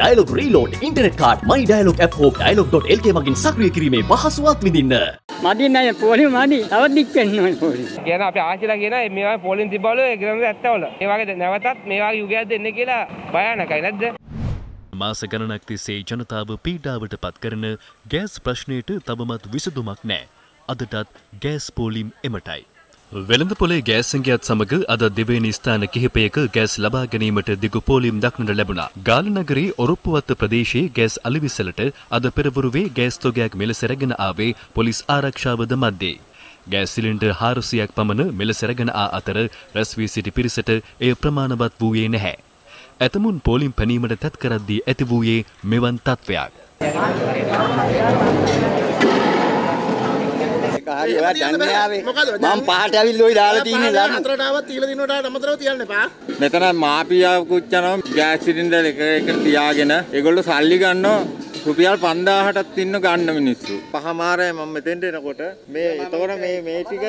Dialog reload internet card my Dialog app හෝ ඩයිලොග්.lk මගින් සක්‍රිය කිරීමේ පහසුවක් විඳින්න. මදි නෑ පොලි මදි තව දික් වෙන්න ඕනේ පොලි. කියන අප ආශිලා කියන මේවා පොලින් තිබවල ග්‍රම ඇත්තවල ඒවාගේ නැවතත් මේවා යුගයක් දෙන්න කියලා භයානකයි නැද්ද මාස ගණනක් තිස්සේ ජනතාව පීඩාවට පත් කරන ගෑස් ප්‍රශ්නයට තවමත් විසඳුමක් නෑ. අදටත් ගෑස් පෝලිම් එමටයි. වෙළඳ පොලේ ගෑසංගයත් සමග අද දෙවැනි ස්ථාන කිහිපයක ගෑස් ලබා ගැනීමට දිගු පෝලිම් දක්නට ලැබුණා. ගාලනගරේ ඔරොප්පුවත්ත ප්‍රදේශයේ ගෑස් අලිවිසලට අද පෙරවරුවේ ගෑස් තොගයක් මෙලෙස රැගෙන ආවේ පොලිස් ආරක්ෂාවද මැද්දේ. ගෑස් සිලින්ඩර් 400ක් පමණ මෙලෙස රැගෙන ආ අතර රැස් වී සිටි පිරිසට එය ප්‍රමාණවත් වූයේ නැහැ. ඇතමුන් පෝලිම් පැනීමට තැත් කරද්දී ඇති වූයේ මෙවන් තත්ත්වයක්. හරි ඔයා දන්නේ ආවේ? මම පහට ඇවිල්ලා ওই දාලා තියෙන්නේ ළඟ හතරට ආවත් තියලා දිනනට අමතරව තියන්න එපා. මෙතන මාපියා කුච්චනවා ගෑස් සිලින්ඩර් එක එක තියාගෙන. ඒගොල්ලෝ සල්ලි ගන්නවා රුපියල් 5000ටත් ඉන්න ගන්න මිනිස්සු. පහමාරයි මම මෙතෙන්ට එනකොට මේ එතකොට මේ මේ ටික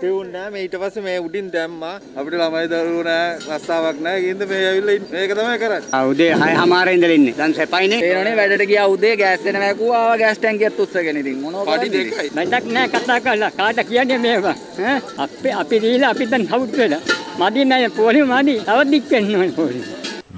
තෙවුන්නේ නැහැ. මේ ඊට පස්සේ මේ උඩින් දැම්මා. අපිට ළමයි දරුවෝ නැහැ රස්සාවක් නැහැ. කියන්න මේ ඇවිල්ලා ඉන්න. මේක තමයි කරන්නේ. උදේ 6:00 ඉඳලා ඉන්නේ. දැන් සෙපයිනේ. තේරෙන්නේ වැඩට ගියා උදේ ගෑස් දෙන වැකුවා ආවා ගෑස් ටැංකියත් උස්සගෙන ඉතින්. මොනවද පඩි දෙකයි. මතක් නෑ කතා කරලා. කාට කියන්නේ මේවා. ඈ? අපි අපි දීලා අපි දැන් කවුට් වෙලා. මදි නෑ පොලි මදි තව දික් වෙන්න ඕනේ පොලි.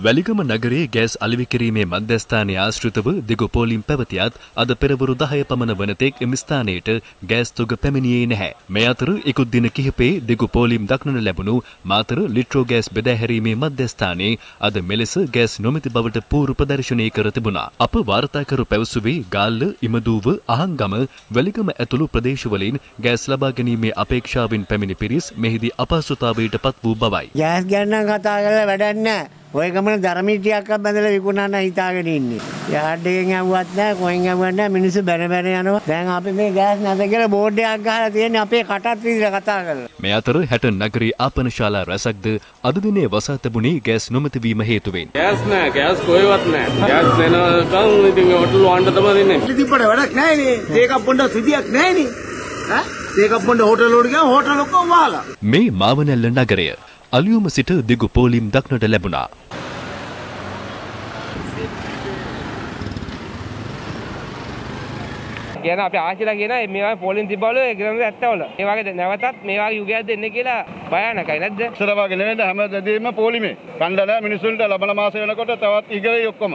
වැලිගම නගරේ ගෑස් අලිවි කිරීමේ මධ්‍යස්ථානයේ ආශ්‍රිතව දිගු පෝලිම් පැවතියත් අද පෙරවරු 10 පමණ වනතෙක් එම ස්ථානයට ගෑස් තොග පැමිණියේ නැහැ. මේ අතර ඉකුත් දින කිහිපේ දිගු පෝලිම් දක්නට ලැබුණු මාතර ලිට්‍රෝ ගෑස් බෙදා හැරීමේ මධ්‍යස්ථානයේ අද මෙලෙස ගෑස් නොමැති බවට පූර්ව ප්‍රදර්ශනය කර තිබුණා. අප වාර්තාකරු පැවසුවේ ගාල්ල, ඉමදූව, අහංගම, වැලිගම ඇතුළු ප්‍රදේශවලින් ගෑස් ලබා ගැනීමේ අපේක්ෂාවෙන් පැමිණි පිරිස් මෙහිදී අපහසුතාවයට පත් වූ බවයි. ගෑස් ගැන නම් කතා කරලා වැඩක් නැහැ. ඔය ගමන ධර්මිටියක් බැඳලා විකුණන්න හිතාගෙන ඉන්නේ. යාඩ් එකෙන් ඇව්වත් නැහැ, කොහෙන් ඇව්වත් නැහැ. මිනිස්සු බැන බැන යනවා. දැන් අපි මේ ගෑස් නැත කියලා බෝඩ් එකක් ගහලා තියෙන්නේ අපේ කටත් විදිහට කතා කරලා. මේ අතර හැට නගරී ආපන ශාලා රැසක්ද අද දිනේ වසා තැබුණේ ගෑස් නොමැති වීම හේතුවෙන්. ගෑස් නෑ ගෑස් කොහෙවත් නෑ ගෑස් දෙනකම් ඉතින් හොටල් වන්න තමයි දෙන්නේ තිබ්බට වැඩක් නැහැ නේ දෙකක් පොණ්ඩ සිදියක් නැහැ නේ ඈ දෙකක් පොණ්ඩ හෝටල් වලට ගියා හෝටල් ඔක්කොම වහලා මේ මාවනැල්ල නගරය අලියුම සිට දිගු පෝලිම් දක්නට ලැබුණා. කියන අප ආශිලා කියන මේවා පොලින් තිබවල ග්‍රම ඇත්තවල ඒවාගේ නැවතත් මේවා යුගයක් දෙන්න කියලා භයානකයි නැද්ද ඉස්සර වගේ නෙවෙයි හැමදේම පොලිමේ. කණ්ඩායම මිනිසුන්ට ලබන මාස වෙනකොට තවත් ඉගලයි ඔක්කොම.